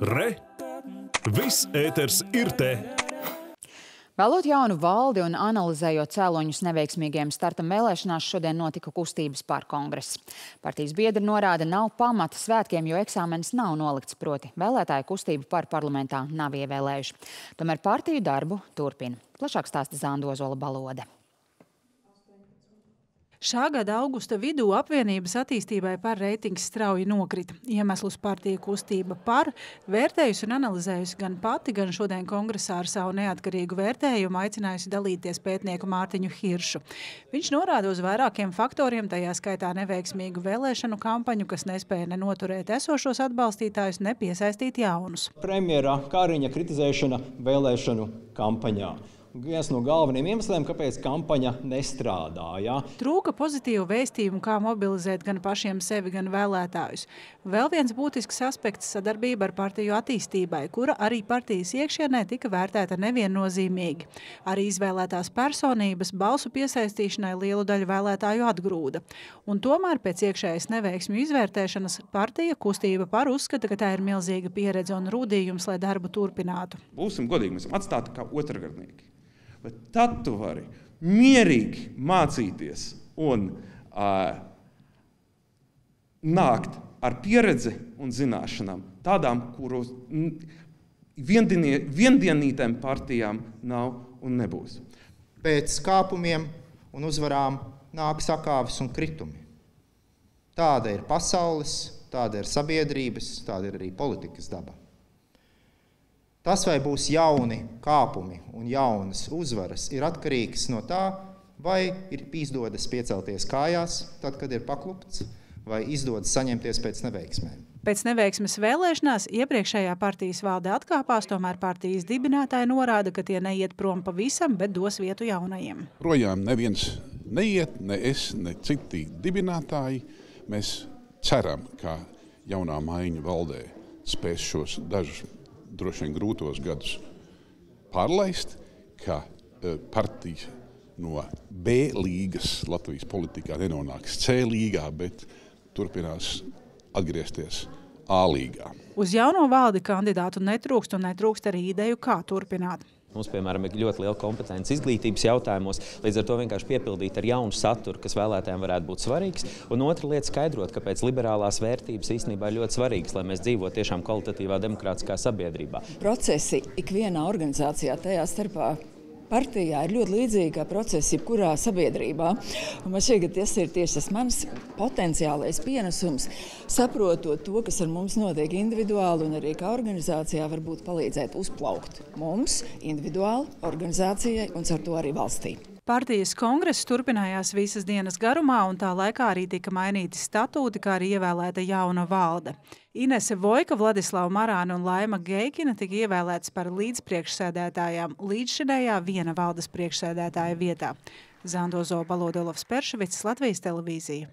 Re! Viss ēters ir te! Vēlot jaunu valdi un analizējot cēloņus neveiksmīgiem startam vēlēšanās, šodien notika kustības par kongresu. Partijas biedri norāda, nav pamata svētkiem, jo eksāmenis nav nolikts, proti vēlētāju kustību par parlamentā nav ievēlējuši. Tomēr partiju darbu turpina. Plašāk stāsta Zāndozola balode. Šā gada augusta vidū apvienības attīstībai par reitings strauji nokrita. Iemeslus partija kustība par vērtējusi un analizējusi gan pati, gan šodien kongresā ar savu neatkarīgu vērtējumu aicinājusi dalīties pētnieku Mārtiņu Hiršu. Viņš norāda uz vairākiem faktoriem, tajā skaitā neveiksmīgu vēlēšanu kampaņu, kas nespēja nenoturēt esošos atbalstītājus, nepiesaistīt jaunus. Premjera Kāriņa kritizēšana vēlēšanu kampaņā viens no galvenajiem iemesliem, kāpēc kampaņa nestrādāja. Trūka pozitīvu vēstījumu, kā mobilizēt gan pašiem sevi, gan vēlētājus. Vēl viens būtisks aspekts - sadarbība ar partiju attīstībai, kura arī partijas iekšienē tika vērtēta neviennozīmīgi. Arī izvēlētās personības balsu piesaistīšanai lielu daļu vēlētāju atgrūda. Un tomēr pēc iekšējas neveiksmju izvērtēšanas partija kustība par uzskata, ka tā ir milzīga pieredze un rūdījums, lai darbu turpinātu. Būsim godīgi, mēs esam atstāti kā otrgadnieki. Bet tad tu vari mierīgi mācīties un uh, nākt ar pieredzi un zināšanām, tādām, kuros viendienītēm partijām nav un nebūs. Pēc kāpumiem un uzvarām nāk sakāves un kritumi. Tāda ir pasaules, tāda ir sabiedrības, tāda ir arī politikas daba. Tas, vai būs jauni kāpumi un jaunas uzvaras, ir atkarīgs no tā, vai ir izdodas piecelties kājās, tad, kad ir paklupts, vai izdodas saņemties pēc neveiksmēm. Pēc neveiksmes vēlēšanās iepriekšējā partijas valde atkāpās, tomēr partijas dibinātāji norāda, ka tie neiet prom pavisam, bet dos vietu jaunajiem. Projām neviens neiet, ne es, ne citi dibinātāji. Mēs ceram, ka jaunā maiņa valdē spēs šos dažus droši vien grūtos gadus pārlaist, ka e, partija no B līgas Latvijas politikā nenonāks C līgā, bet turpinās atgriezties A līgā. Uz jauno valdi kandidātu netrūkst un netrūkst arī ideju, kā turpināt. Mums, piemēram, ir ļoti liela kompetence izglītības jautājumos, līdz ar to vienkārši piepildīt ar jaunu saturu, kas vēlētājiem varētu būt svarīgs. Un otra lieta - skaidrot, kāpēc liberālās vērtības īstenībā ir ļoti svarīgas, lai mēs dzīvotu tiešām kvalitatīvā demokrātiskā sabiedrībā. Procesi ikvienā organizācijā, tajā starpā partijā ir ļoti līdzīga procesa jebkurā sabiedrībā. Un man šķiet, ka tas ir tieši tas mans potenciālais pienesums, saprotot to, kas ar mums notiek individuāli un arī kā organizācijā varbūt palīdzēt uzplaukt mums individuāli, organizācijai un ar to arī valstī. Partijas kongress turpinājās visas dienas garumā, un tā laikā arī tika mainīti statūti, kā arī ievēlēta jauna valde. Inese Vojka, Vladislava Marāna un Laima Geikina tika ievēlētas par līdzpriekšsēdētājām līdzšinējā viena valdes priekšsēdētāja vietā. Zandozo Balodolovs Perševits, Latvijas televīzija.